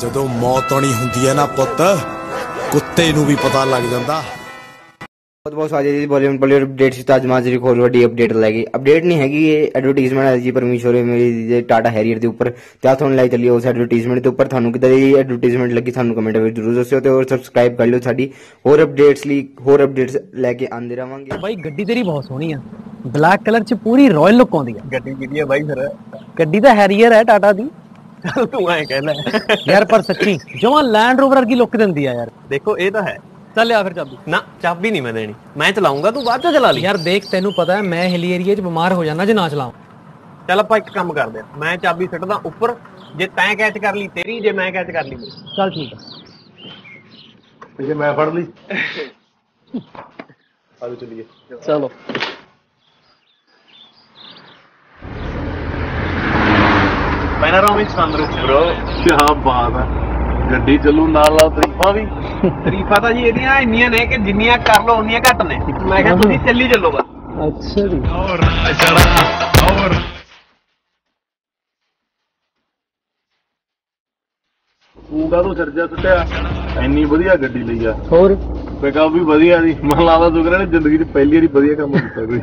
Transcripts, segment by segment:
ਜਦੋਂ ਮੌਤ ਆਣੀ ਹੁੰਦੀ ਹੈ ਨਾ ਪੁੱਤ ਕੁੱਤੇ ਨੂੰ ਵੀ ਪਤਾ ਲੱਗ ਜਾਂਦਾ। ਬਹੁਤ ਬਹੁਤ ਸਵਾਗਤ ਹੈ ਜੀ ਬੋਲੀਵੁੱਡ ਬੋਲੀਵੁੱਡ ਅਪਡੇਟ ਸੀ ਤਾਂ ਅੱਜ ਮਾਜਰੀ ਖੋਲ ਵੱਡੀ ਅਪਡੇਟ ਲੈ ਗਈ ਅਪਡੇਟ ਨਹੀਂ ਹੈਗੀ ਇਹ ਐਡਵਰਟਾਈਜ਼ਮੈਂਟ ਹੈ ਜੀ ਪਰਮੇਸ਼ਵਰ ਮੇਰੀ ਦੇ ਟਾਟਾ ਹੈਰੀਅਰ ਦੇ ਉੱਪਰ। ਤੇ ਆ ਤੁਹਾਨੂੰ ਲਾਈ ਚੱਲੀ ਉਸ ਐਡਵਰਟਾਈਜ਼ਮੈਂਟ ਦੇ ਉੱਪਰ? ਤੁਹਾਨੂੰ ਕਿਦਾਂ ਦੀ ਐਡਵਰਟਾਈਜ਼ਮੈਂਟ ਲੱਗੀ ਸਾਨੂੰ ਕਮੈਂਟ ਵਿੱਚ ਜਰੂਰ ਦੱਸਿਓ ਤੇ ਹੋਰ ਸਬਸਕ੍ਰਾਈਬ ਕਰ ਲਿਓ ਸਾਡੀ। ਹੋਰ ਅਪਡੇਟਸ ਲਈ ਹੋਰ ਅਪਡੇਟਸ ਲੈ ਕੇ ਆਂਦੇ ਰਵਾਂਗੇ। ਬਾਈ ਗੱਡੀ ਤੇਰੀ ਬਹੁਤ ਸੋਹਣੀ ਆ। ਬਲੈਕ ਕਲਰ ਚ ਪੂਰੀ ਰਾਇਲ ਲੁੱਕ ਆਉਂਦੀ ਆ। ਗੱਡੀ ਕਿਹਦੀ ਆ ਬਾਈ ਫਿਰ। ਗੱਡੀ ਤਾਂ ਹੈਰੀਅਰ ਹੈ ਟਾਟਾ ਦੀ। ਤੂੰ ਐ ਕਹਿਣਾ ਯਾਰ ਪਰ ਸੱਚੀ ਜਮਾਂ ਲੈਂਡ ਰੋਵਰ ਵਰਗੀ ਲੁੱਕ ਦਿੰਦੀ ਆ ਯਾਰ। ਦੇਖੋ ਇਹ ਤਾਂ ਹੈ। ਚੱਲ ਆ ਫਿਰ ਚਾਬੀ। ਨਾ ਚਾਬੀ ਨਹੀਂ ਮੈਂ ਦੇਣੀ। ਮੈਂ ਚਲਾਉਂਗਾ ਤੂੰ ਬਾਅਦ ਚ ਚਲਾ ਲਈ। ਯਾਰ ਦੇਖ ਤੈਨੂੰ ਪਤਾ ਹੈ ਮੈਂ ਹਿਲੀ ਏਰੀਆ 'ਚ ਬਿਮਾਰ ਹੋ ਜਾਣਾ ਜੇ ਨਾ ਚਲਾਵਾਂ ਚੱਲ ਆਪਾਂ ਇੱਕ ਕੰਮ ਕਰਦੇ ਆ ਮੈਂ ਚਾਬੀ ਸਿੱਟਦਾ ਉੱਪਰ ਜੇ ਤੈਂ ਕੈਚ ਕਰ ਲਈ ਤੇਰੀ ਜੇ ਮੈਂ ਕੈਚ ਕਰ ਲਈ। ਮੇਰੀ। ਚੱਲ ਠੀਕ ਆ। ਜੇ ਮੈਂ ਫੜ ਲਈ। ਆਜੋ ਚਲੀਏ। ਚਲੋ। ਕੀ ਬਾਤ ਹੈ। ਗੱਡੀ ਚੱਲੂ ਨਾਲ ਨਾਲ ਤਰੀਫਾਂ ਵੀ। ਤਰੀਫਾਂ ਤਾਂ ਜੀ ਇਹਦੀਆਂ ਇੰਨੀਆਂ ਨੇ ਕਿ ਜਿੰਨੀਆਂ ਕਰ ਲਓ ਉਨੀਆਂ ਘੱਟ ਨੇ। ਮੈਂ ਕਿਹਾ ਤੁਸੀਂ ਚੱਲੀ ਚੱਲੋ ਬਸ। ਅੱਛਾ ਜੀ। ਤੂੰ ਕਾਹਦੋਂ ਚਰਜਾ ਸੁੱਟਿਆ? ਇੰਨੀ ਵਧੀਆ ਗੱਡੀ ਲਈ ਆ। ਹੋਰ? ਪਿਕਅਪ ਵੀ ਵਧੀਆ ਦੀ ਮਨ ਲੱਗਦਾ ਤੂੰ ਕਹਿੰਦਾ ਜ਼ਿੰਦਗੀ 'ਚ ਪਹਿਲੀ ਵਾਰੀ ਵਧੀਆ ਕੰਮ ਕੀਤਾ ਕੋਈ।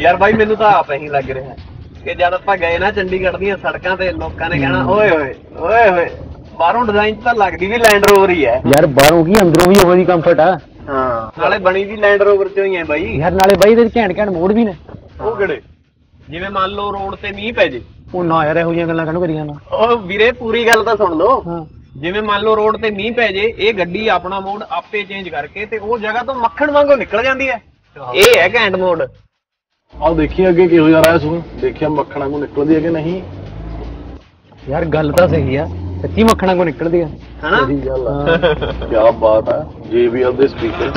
ਯਾਰ ਬਾਈ ਮੈਨੂੰ ਤਾਂ ਆਪ ਹੀ ਲੱਗ ਰਿਹਾ। ਕਿ ਜਦ ਆਪਾਂ ਗਏ ਨਾ ਚੰਡੀਗੜ੍ਹ ਦੀਆਂ ਸੜਕਾਂ ਤੇ ਲੋਕਾਂ ਨੇ ਕਹਿਣਾ ਓਏ ਹੋਏ ਓਏ ਹੋਏ ਬਾਹਰੋਂ ਡਿਜ਼ਾਈਨ ਤਾਂ ਲੱਗਦੀ ਵੀ ਲੈਂਡ ਰੋਵਰ ਹੀ ਹੈ। ਯਾਰ ਬਾਹਰੋਂ ਕੀ ਅੰਦਰੋਂ ਵੀ ਉਹਦੀ ਕੰਫਰਟ ਆ? ਹਾਂ ਨਾਲੇ ਬਣੀ ਵੀ ਲੈਂਡ ਰੋਵਰ ਚੋਂ ਹੀ ਹੈ ਬਾਈ। ਯਾਰ ਨਾਲੇ ਬਾਈ ਇਹਦੇ ਘੈਂਟ ਘੈਂਟ ਮੋੜ ਵੀ ਨੇ। ਉਹ ਕਿਹੜੇ? ਜਿਵੇਂ ਮੰਨ ਲਓ ਰੋਡ ਤੇ ਮੀਂਹ ਪੈ ਜੇ। ਉਹ ਨਾ ਯਾਰ ਇਹੋ ਜਿਹੀਆਂ ਗੱਲਾਂ ਕਾਹਨੂੰ ਕਰੀ ਜਾਂਦਾ ਉਹ ਵੀਰੇ ਪੂਰੀ ਗੱਲ ਤਾਂ ਸੁਣ ਲਓ। ਹਾਂ। ਜਿਵੇਂ ਮੰਨ ਲਓ ਰੋਡ ਤੇ ਮੀਂਹ ਪੈ ਜੇ ਇਹ ਗੱਡੀ ਆਪਣਾ ਮੋਡ ਆਪੇ ਚੇਂਜ ਕਰਕੇ ਤੇ ਉਹ ਜਗ੍ਹਾ ਤੋਂ ਮੱਖਣ ਵਾਂਗੂ ਨਿਕਲ ਜਾਂਦੀ ਹੈ। ਇਹ ਹੈ ਘੈਂਟ ਮੋਡ ਆਹ ਦੇਖੀ ਅੱਗੇ ਕਿਹੋ ਜਿਹਾ ਰਾਹ ਸੁਣ। ਦੇਖਿਆ ਮੱਖਣਾ ਨੂੰ ਨਿਕਲਦੀ ਹੈ ਕਿ ਨਹੀਂ? ਯਾਰ ਗੱਲ ਤਾਂ ਸਹੀ ਆ। ਸੱਚੀ ਮੱਖਣਾ ਕੋ ਨਿਕਲਦੀ ਆ। ਹਨਾ? ਸਹੀ ਗੱਲ ਆ। ਕੀ ਬਾਤ ਹੈ JBL ਦੇ ਸਪੀਕਰ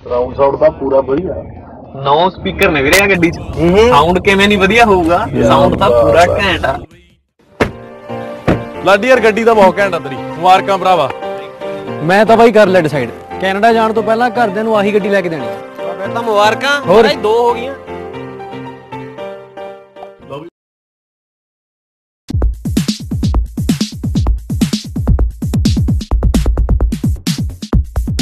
ਰਾਉਂਡ ਸਾਊਂਡ ਦਾ ਪੂਰਾ ਵਧੀਆ। ਨੌ ਸਪੀਕਰ ਨੇ ਵੀਰੇ ਆ ਗੱਡੀ 'ਚ। ਸਾਊਂਡ ਕਿਵੇਂ ਨਹੀਂ ਵਧੀਆ ਹੋਊਗਾ? ਸਾਊਂਡ ਤਾਂ ਪੂਰਾ ਘੈਂਟ ਆ। ਲਾਡੀ ਯਾਰ ਗੱਡੀ ਤਾਂ ਬਹੁਤ ਘੈਂਟ ਆ ਤੇਰੀ। ਮੁਬਾਰਕਾਂ ਭਰਾਵਾ। ਮੈਂ ਤਾਂ ਬਾਈ ਕਰ ਲਿਆ ਡਿਸਾਈਡ ਕੈਨੇਡਾ ਜਾਣ ਤੋਂ ਪਹਿਲਾਂ ਘਰਦਿਆਂ ਨੂੰ ਆਹੀ ਗੱਡੀ ਲੈ ਕੇ ਦੇਣੀ। ਫਿਰ ਤਾਂ ਮੁਬਾਰਕਾਂ ਹੋਰ? ਭਾਈ ਦੋ ਹੋ ਗਈਆਂ